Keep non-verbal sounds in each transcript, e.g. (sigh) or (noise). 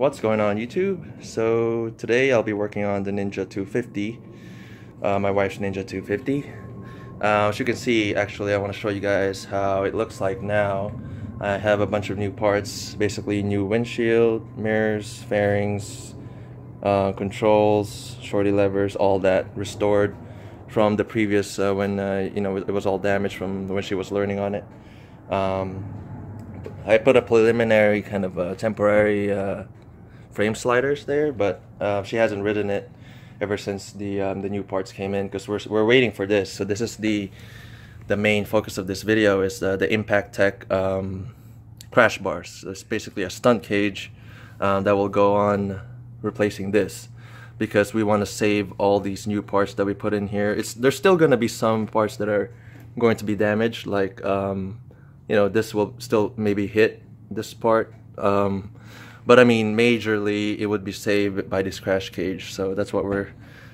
What's going on YouTube? So today I'll be working on the Ninja 250, uh, my wife's Ninja 250. Uh, as you can see, actually I want to show you guys how it looks like now. I have a bunch of new parts, basically new windshield, mirrors, fairings, uh, controls, shorty levers, all that restored from the previous uh, when uh, you know it was all damaged from when she was learning on it. Um, I put a preliminary kind of a temporary uh, frame sliders there, but uh, she hasn't ridden it ever since the um, the new parts came in because we're we're waiting for this. So this is the the main focus of this video is the, the Impaktech um, crash bars. It's basically a stunt cage um, that will go on replacing this because we want to save all these new parts that we put in here. It's there's still going to be some parts that are going to be damaged, like um, you know this will still maybe hit this part. But I mean, majorly it would be saved by this crash cage. So that's what we're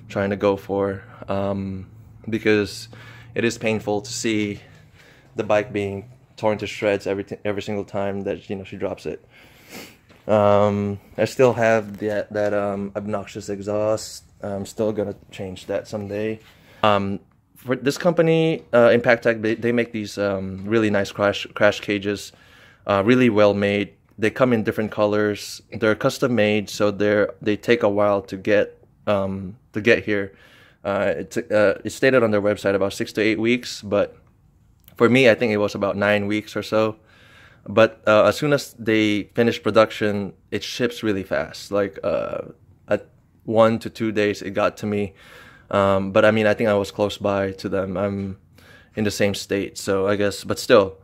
trying to go for um, because it is painful to see the bike being torn to shreds every every single time that you know she drops it. Um, I still have that that um, obnoxious exhaust. I'm still gonna change that someday. Um, for this company, uh, Impaktech, they, they make these um, really nice crash crash cages, uh, really well made. They come in different colors. They're custom made, so they're they take a while to get um, to get here. Uh, it's uh, it's stated on their website about six to eight weeks, but for me, I think it was about nine weeks or so. But uh, as soon as they finish production, it ships really fast. Like uh, at one to two days, it got to me. Um, but I mean, I think I was close by to them. I'm in the same state, so I guess. But still,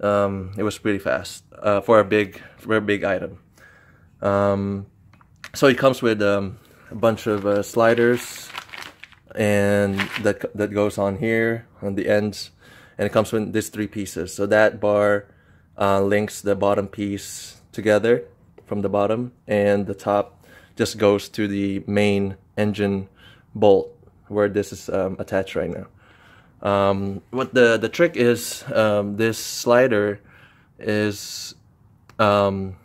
um, it was pretty fast uh, for a big, for a big item. Um, so it comes with um, a bunch of uh, sliders, and that that goes on here on the ends, and it comes with these three pieces. So that bar uh, links the bottom piece together from the bottom and the top just goes to the main engine bolt where this is um, attached right now. Um, what the, the trick is, um, this slider is um,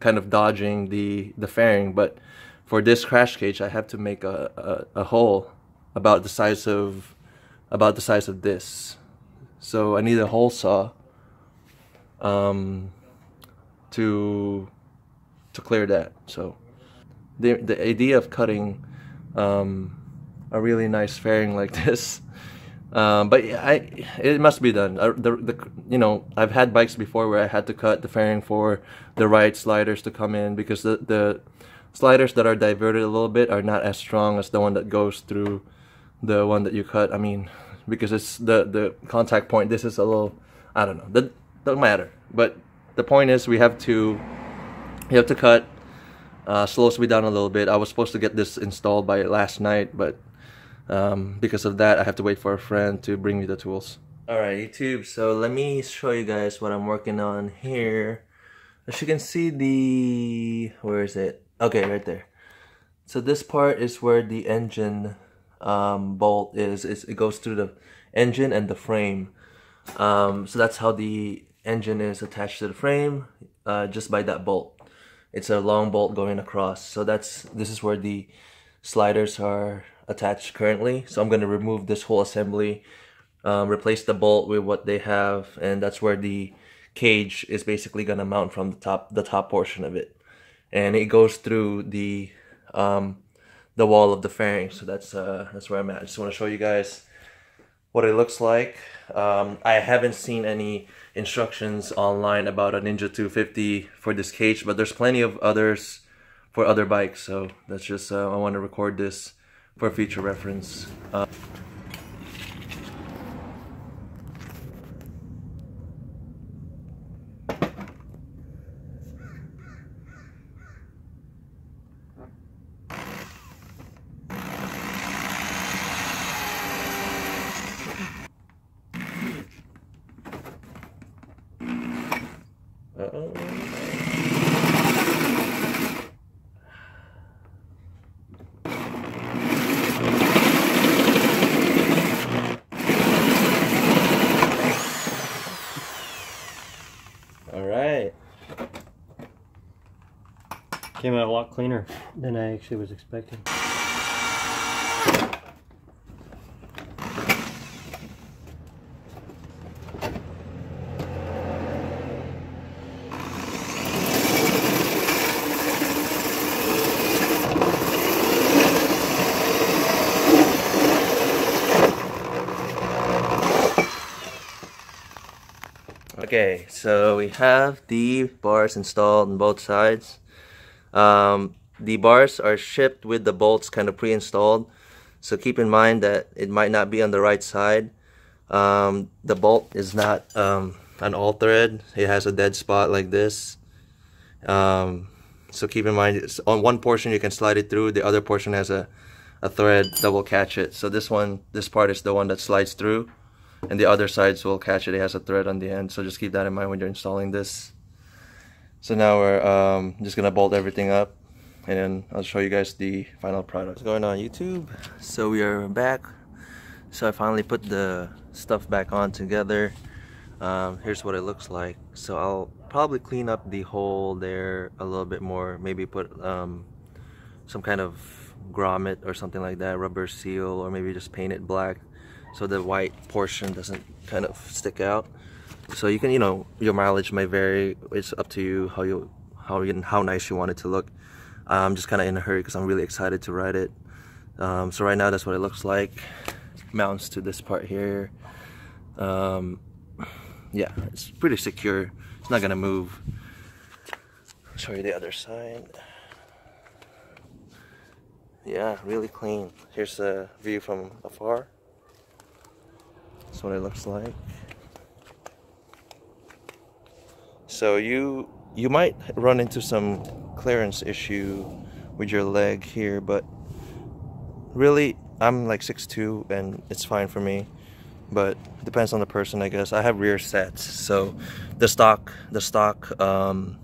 kind of dodging the, the fairing, but for this crash cage, I have to make a, a, a hole about the size of about the size of this. So I need a hole saw um, to to clear that. So the the idea of cutting um, a really nice fairing like (laughs) this, um, but I it must be done. I, the the you know I've had bikes before where I had to cut the fairing for the right sliders to come in because the the sliders that are diverted a little bit are not as strong as the one that goes through the one that you cut. I mean because it's the the contact point. This is a little I don't know. The doesn't matter. But the point is we have to you have to cut uh, slows me down a little bit. I was supposed to get this installed by last night, but um, because of that, I have to wait for a friend to bring me the tools. Alright, YouTube, so let me show you guys what I'm working on here. As you can see the... where is it? Okay, right there. So this part is where the engine um, bolt is. It's, it goes through the engine and the frame. Um, so that's how the engine is attached to the frame uh, just by that bolt. It's a long bolt going across. So that's this is where the sliders are attached currently. So I'm going to remove this whole assembly, um, replace the bolt with what they have, and that's where the cage is basically going to mount from the top, the top portion of it. And it goes through the um, the wall of the fairing. So that's uh, that's where I'm at. I just want to show you guys what it looks like. Um, I haven't seen any instructions online about a Ninja 250 for this cage, but there's plenty of others for other bikes. So that's just, uh, I want to record this for future reference. Uh, Came out a lot cleaner than I actually was expecting. Okay, so we have the bars installed on both sides. Um, the bars are shipped with the bolts kind of pre-installed. So keep in mind that it might not be on the right side. Um, the bolt is not um, an all thread. It has a dead spot like this. Um, so keep in mind, on one portion you can slide it through. The other portion has a, a thread that will catch it. So this one, this part is the one that slides through. And the other sides will catch it. It has a thread on the end. So just keep that in mind when you're installing this. So now we're um, just gonna bolt everything up and then I'll show you guys the final product. What's going on YouTube? So we are back. So I finally put the stuff back on together. Um, here's what it looks like. So I'll probably clean up the hole there a little bit more. Maybe put um, some kind of grommet or something like that, rubber seal, or maybe just paint it black so the white portion doesn't kind of stick out so you can you know your mileage may vary. It's up to you how you how you how nice you want it to look. I'm just kind of in a hurry because i'm really excited to ride it. Um, so right now that's what it looks like. Mounts to this part here. Um, yeah it's pretty secure. It's not gonna move. I'll show you the other side. Yeah really clean. Here's a view from afar. That's what it looks like so you you might run into some clearance issue with your leg here but really I'm like 6'2 and it's fine for me. But depends on the person I guess. I have rear sets so the stock the stock um,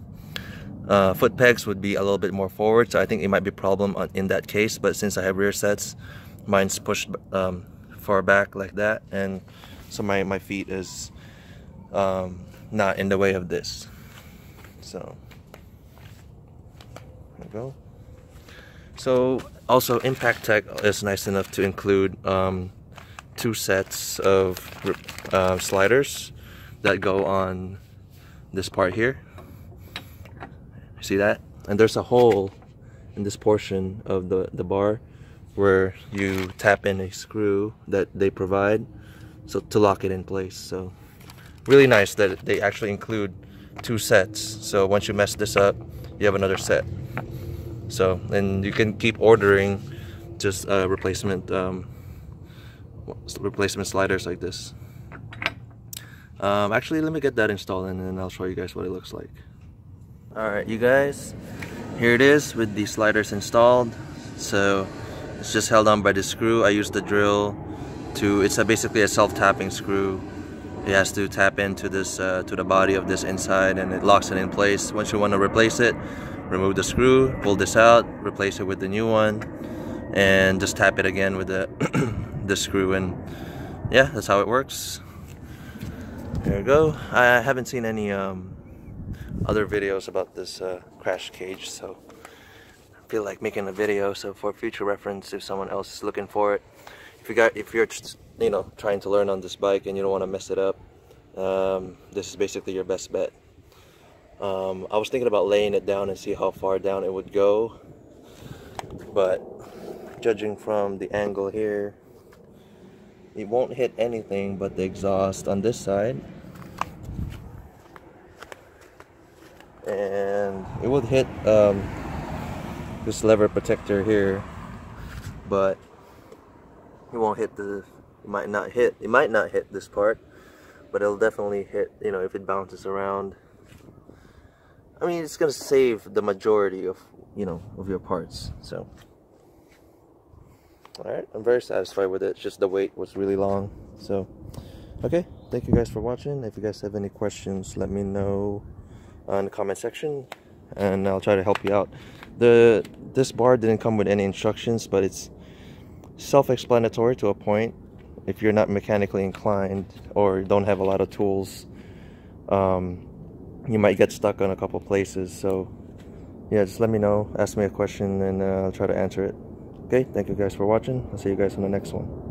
uh, foot pegs would be a little bit more forward so I think it might be a problem on, in that case. But since I have rear sets mine's pushed um, far back like that and so my, my feet is um, not in the way of this. So there we go. So also Impaktech is nice enough to include um, two sets of uh, sliders that go on this part here. See that? And there's a hole in this portion of the the bar where you tap in a screw that they provide so to lock it in place so really nice that they actually include two sets. So once you mess this up you have another set. So and you can keep ordering just uh, replacement um, replacement sliders like this. Um, actually let me get that installed and then I'll show you guys what it looks like. Alright you guys here it is with the sliders installed. So it's just held on by the screw. I use the drill to it's a, basically a self-tapping screw it has to tap into this uh, to the body of this inside and it locks it in place. Once you want to replace it remove the screw pull this out replace it with the new one and just tap it again with the (clears throat) the screw and yeah that's how it works. There we go. I haven't seen any um, other videos about this uh, crash cage so I feel like making a video so for future reference if someone else is looking for it. If you got if you're you know trying to learn on this bike and you don't want to mess it up. Um, this is basically your best bet. Um, I was thinking about laying it down and see how far down it would go but judging from the angle here it won't hit anything but the exhaust on this side. And it would hit um, this lever protector here but it won't hit the it might not hit it might not hit this part but it'll definitely hit you know if it bounces around. I mean it's gonna save the majority of you know of your parts so. Alright I'm very satisfied with it. It's just the wait was really long so. Okay thank you guys for watching. If you guys have any questions let me know in the comment section and I'll try to help you out. The this bar didn't come with any instructions but it's self-explanatory to a point if you're not mechanically inclined or don't have a lot of tools um, you might get stuck on a couple places so yeah, just let me know. Ask me a question and uh, I'll try to answer it. Okay, thank you guys for watching. I'll see you guys in the next one.